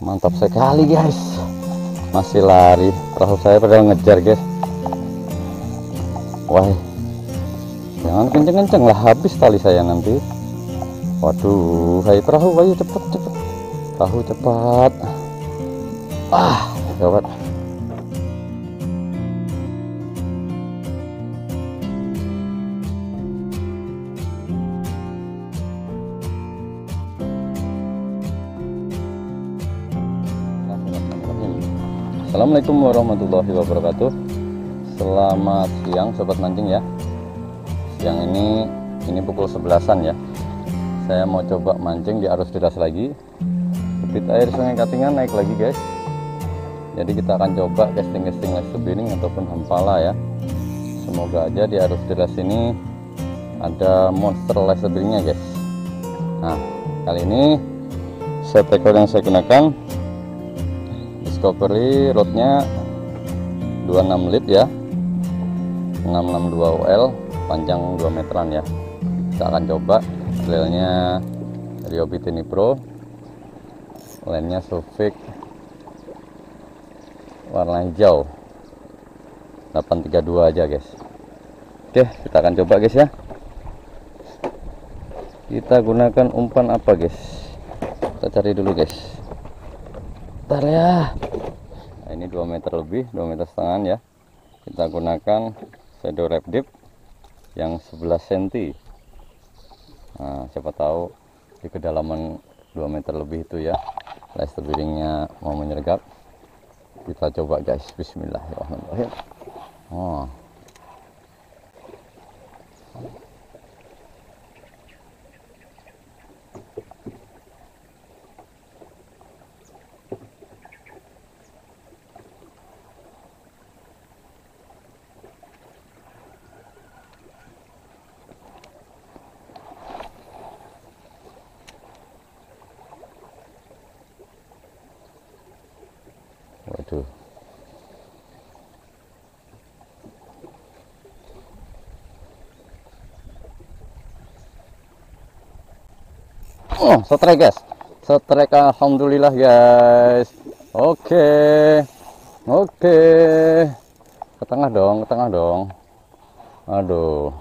mantap sekali guys. Masih lari. Perahu saya pada ngejar guys. Wah jangan kenceng-kenceng lah. Habis tali saya nanti. Waduh hai perahu. Ayo cepet cepet. Perahu cepat. Ah gawat Assalamualaikum warahmatullahi wabarakatuh. Selamat siang sobat mancing ya. Siang ini ini pukul 11an ya. Saya mau coba mancing di arus deras lagi. Debit air sungai Katingan naik lagi guys. Jadi kita akan coba casting-casting live spinning ataupun hampala ya. Semoga aja di arus deras ini ada monster live guys. Nah kali ini set yang saya gunakan Discovery rodnya 26 lip ya. 662 UL panjang 2 meteran ya. Kita akan coba relnya Rio Bitini Pro. Lainnya Sufik warna hijau. 832 aja guys. Oke kita akan coba guys ya. Kita gunakan umpan apa guys? Kita cari dulu guys. Bentar ya ini 2 meter lebih 2 meter setengah ya. Kita gunakan shadow wrap dip yang 11 cm nah siapa tahu di kedalaman 2 meter lebih itu ya live biringnya mau menyergap. Kita coba guys. Bismillahirrahmanirrahim. Oh Waduh. Oh, setrek guys. Setrek alhamdulillah guys. Oke. Oke. Ke tengah dong, ke tengah dong. Aduh.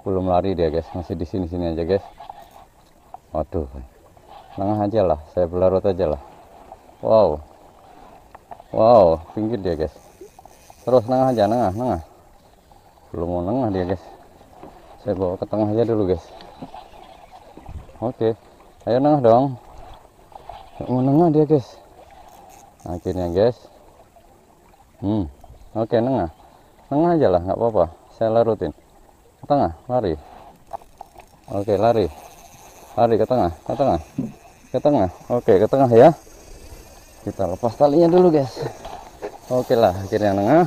Belum lari dia guys, masih di sini-sini aja guys. Waduh tengah aja lah saya belarut aja lah wow wow pinggir dia guys terus tengah aja nengah nengah belum mau nengah dia guys saya bawa ke tengah aja dulu guys. Oke ayo nengah dong. Mau nengah dia guys. Akhirnya guys. Hmm oke nengah. Nengah aja lah nggak apa-apa. Saya larutin. Ke tengah lari. Oke lari. Lari ke tengah ke tengah. Ke tengah. Oke ke tengah ya. Kita lepas talinya dulu guys. Oke lah akhirnya tengah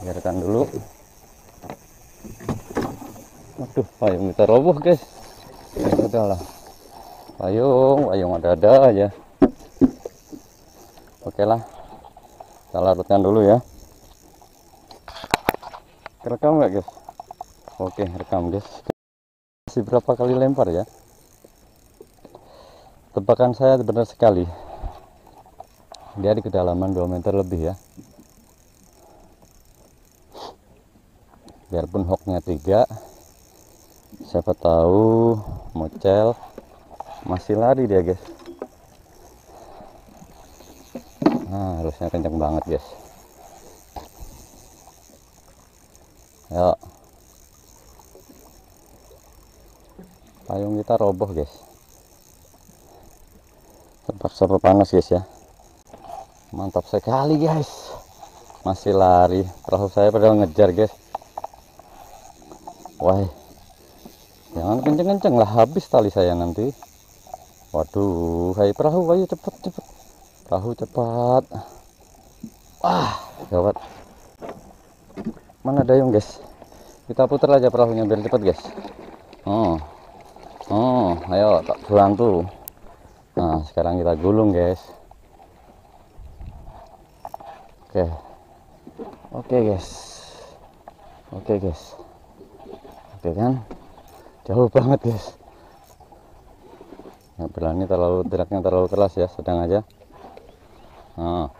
biarkan dulu aduh payung kita roboh guys. Ya udahlah payung payung ada-ada aja. Oke lah kita larutkan dulu ya. Rekam nggak guys? Oke rekam guys. Masih berapa kali lempar ya? Tebakan saya benar sekali. Dia di kedalaman 2 meter lebih ya. Biarpun hoknya tiga siapa tahu mocel masih lari dia guys. Nah harusnya kencang banget guys. Yuk payung kita roboh guys. Terpaksa panas guys ya. Mantap sekali guys. Masih lari. Perahu saya padahal ngejar guys. Wah jangan kenceng-kenceng lah habis tali saya nanti waduh hai perahu ayo cepet cepet perahu cepat wah gawat mana dayung guys kita putar aja perahunya biar cepet guys oh Oh, ayo tak bantu. Nah, sekarang kita gulung, guys. Oke. Oke, guys. Oke, guys. Oke kan? Jauh banget guys. Nggak berani terlalu teraknya terlalu keras ya sedang aja. Nah,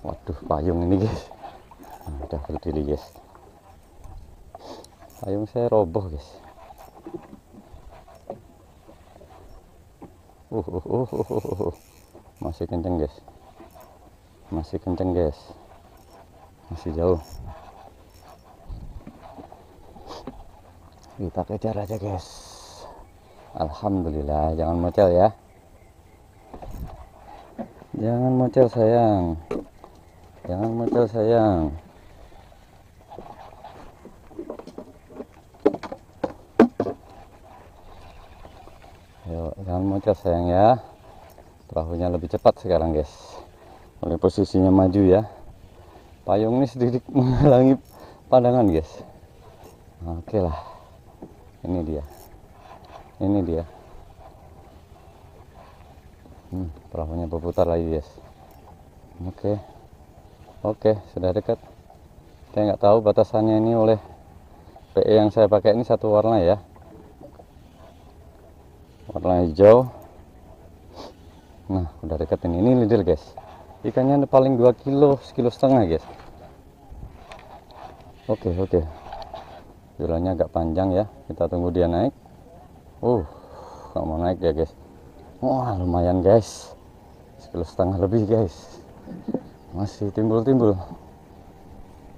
waduh payung ini guys. Nah, udah berdiri guys. Payung saya roboh guys. Uh, uh, uh, uh, uh, uh. masih kenceng guys. Masih kenceng guys. Masih jauh kita kejar aja guys. Alhamdulillah. Jangan mocel ya. Jangan mocel sayang. Jangan mocel sayang. Ayo, jangan mocel sayang ya. Perahunya lebih cepat sekarang guys. Oleh posisinya maju ya. Payung ini sedikit menghalangi pandangan guys. Oke lah ini dia. Ini dia. Hmm, perahunya berputar lagi guys. Oke. Oke sudah dekat. Saya nggak tahu batasannya ini oleh PE yang saya pakai ini satu warna ya. Warna hijau. Nah udah dekat ini. Ini leader guys. Ikannya paling 2 kilo sekilo setengah guys. Oke oke Jualannya agak panjang ya. Kita tunggu dia naik. Uh nggak mau naik ya guys. Wah lumayan guys. Sekilo setengah lebih guys. Masih timbul-timbul.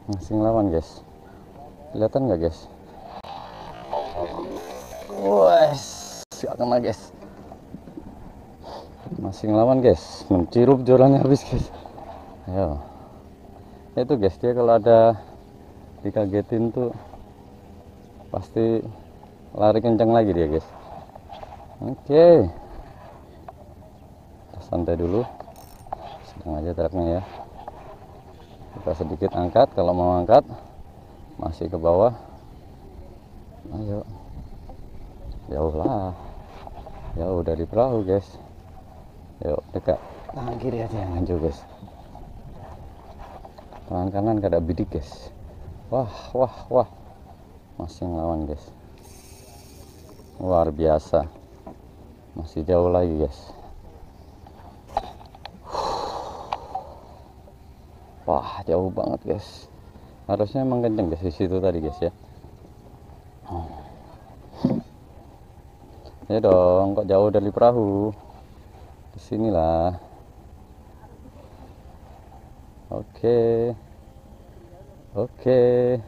Masih ngelawan guys. Kelihatan nggak guys? Wes gak kena guys. Masih ngelawan guys. Mencirup jorannya habis guys. Ayo. Itu guys dia kalau ada dikagetin tuh pasti lari kencang lagi dia guys. Oke. Santai dulu. Sedang aja truknya ya. Kita sedikit angkat. Kalau mau angkat masih ke bawah. Ayo. Jauh lah jauh dari perahu guys. Yuk dekat. Tangan kiri aja. Yang hancur guys. Tangan kanan kada bidik guys. Wah wah wah masih ngelawan guys. Luar biasa. Masih jauh lagi guys. Wah jauh banget guys. Harusnya emang kenceng guys di situ tadi guys ya. Ya dong kok jauh dari perahu? Di sinilah oke. Oke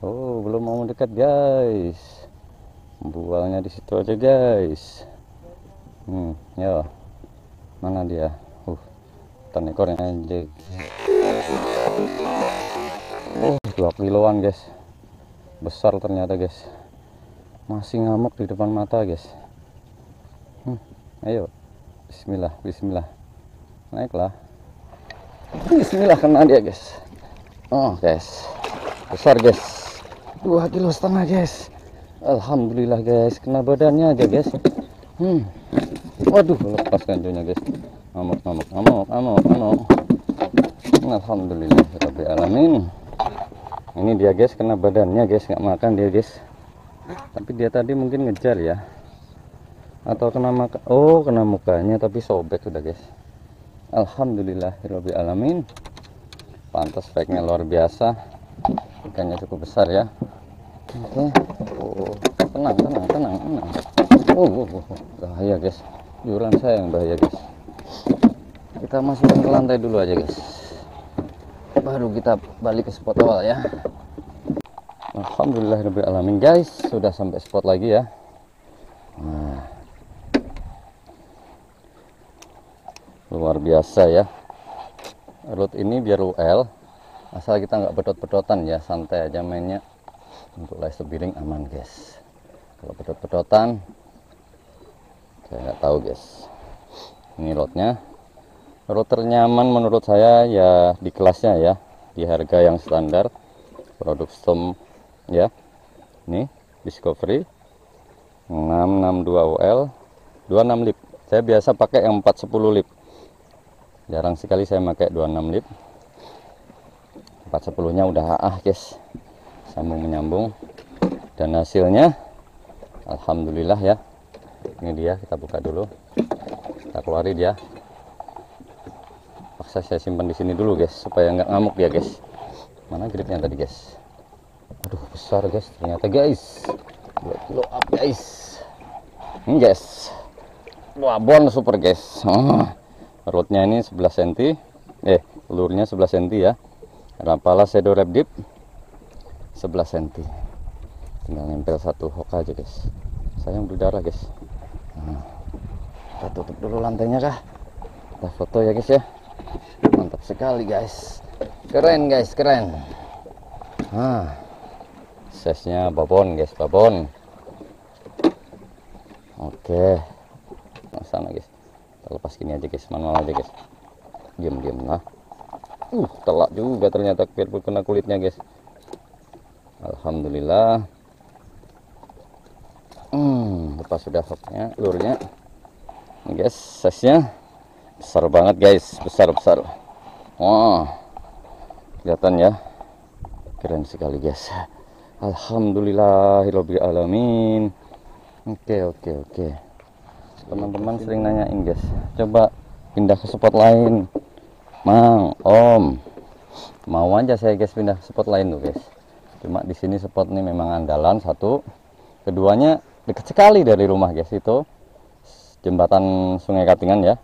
oh belum mau mendekat guys. Buangnya di situ aja guys. Hmm ya. Mana dia? Uh tan ekornya aja oh dua kiloan guys. Besar ternyata guys. Masih ngamuk di depan mata guys. Hmm, ayo. Bismillah bismillah. Naiklah. Bismillah kena dia guys. Oh guys. Besar guys dua kilo setengah guys. Alhamdulillah guys. Kena badannya aja guys. Hmm. Waduh lepas kancunya guys. Ngamuk ngamuk ngamuk ngamuk ngamuk. Alhamdulillah alamin. Ini dia guys kena badannya guys. Nggak makan dia guys. Tapi dia tadi mungkin ngejar ya. Atau kena maka oh kena mukanya tapi sobek sudah guys. Alhamdulillah alamin. Pantas speknya luar biasa ikannya cukup besar ya. Oke. Oh, tenang tenang tenang tenang. Oh, oh, oh, oh. bahaya guys. Juran saya yang bahaya guys. Kita masukkan ke lantai dulu aja guys. Baru kita balik ke spot awal ya. Alhamdulillahirrahmanirrahim guys sudah sampai spot lagi ya. Nah. luar biasa ya. Root ini biar UL asal kita nggak bedot-bedotan ya santai aja mainnya. Untuk live sebiring aman guys. Kalau bedot-bedotan saya nggak tahu guys. Ini lotnya root ternyaman menurut saya ya di kelasnya ya. Di harga yang standar. Produk stom ya. Ini discovery. 662 UL 26 lip. Saya biasa pakai yang 410 lip. Jarang sekali saya pakai 26 lip 410 nya udah ah guys. Sambung menyambung. Dan hasilnya Alhamdulillah ya. Ini dia kita buka dulu. Kita keluarin dia paksa saya simpan di sini dulu guys supaya nggak ngamuk dia guys. Mana gripnya tadi guys? Aduh besar guys ternyata guys. 2 kilo up guys. Ini guys. Babon super guys. Ah, perutnya ini 11 cm eh telurnya 11 cm ya rapala shadow rap deep 11 cm tinggal nempel satu hook aja guys. Sayang berdarah guys. Nah, kita tutup dulu lantainya kah? Kita foto ya guys ya. Mantap sekali guys. Keren guys keren. Nah size-nya babon guys babon. Oke. Nah, sana guys. Kita lepas gini aja guys. Manual aja guys. Diam diam nah uh telak juga ternyata biarpun kena kulitnya guys. Alhamdulillah. Hmm lepas sudah hooknya lurnya. Guys size nya besar banget guys. Besar besar. Wah kelihatan ya. Keren sekali guys. Alhamdulillahirobbilalamin oke oke oke. Teman-teman sering nanyain guys. Coba pindah ke spot lain mang om. Mau aja saya guys pindah spot lain tuh guys. Cuma di sini spot ini memang andalan satu. Keduanya dekat sekali dari rumah guys itu. Jembatan Sungai Katingan ya.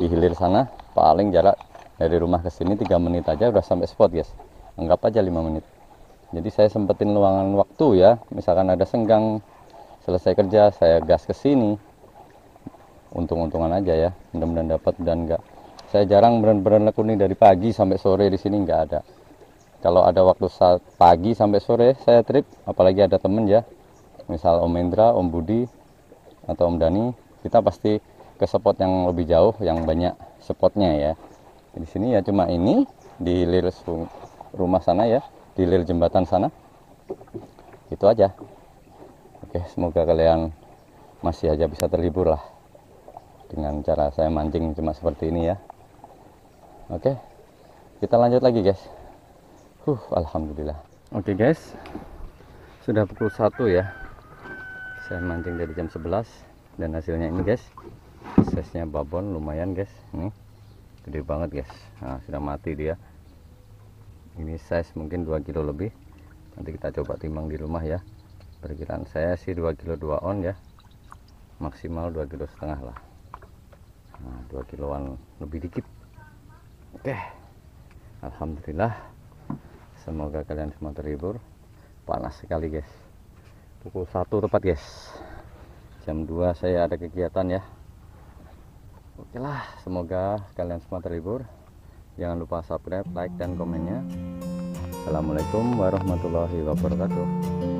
Di hilir sana. Paling jarak dari rumah ke sini tiga menit aja udah sampai spot guys. Anggap aja lima menit. Jadi saya sempetin luangan waktu ya. Misalkan ada senggang selesai kerja saya gas ke sini. Untung-untungan aja ya. Mudah-mudahan dapat dan enggak saya jarang benar-benar lekuni dari pagi sampai sore di sini enggak ada kalau ada waktu saat pagi sampai sore saya trip apalagi ada temen ya misal Om Indra, Om Budi atau Om Dani, kita pasti ke spot yang lebih jauh, yang banyak spotnya ya. Di sini ya cuma ini di hilir rumah sana ya, di hilir jembatan sana. Itu aja. Oke, semoga kalian masih aja bisa terhibur lah dengan cara saya mancing cuma seperti ini ya. Oke, kita lanjut lagi guys. Huh, alhamdulillah. Oke guys, sudah pukul 1 ya. Saya mancing dari jam 11 dan hasilnya ini guys. Size nya babon lumayan guys. Ini gede banget guys. Nah sudah mati dia. Ini size mungkin 2 kilo lebih. Nanti kita coba timbang di rumah ya. Perkiraan saya sih 2 kilo 2 on ya. Maksimal 2 kilo setengah lah. Nah 2 kiloan lebih dikit oke. Alhamdulillah. Semoga kalian semua terhibur. Panas sekali guys. Pukul 1 tepat guys. Jam 2 saya ada kegiatan ya. Oke lah semoga kalian semua terhibur. Jangan lupa subscribe like dan komennya. Assalamualaikum warahmatullahi wabarakatuh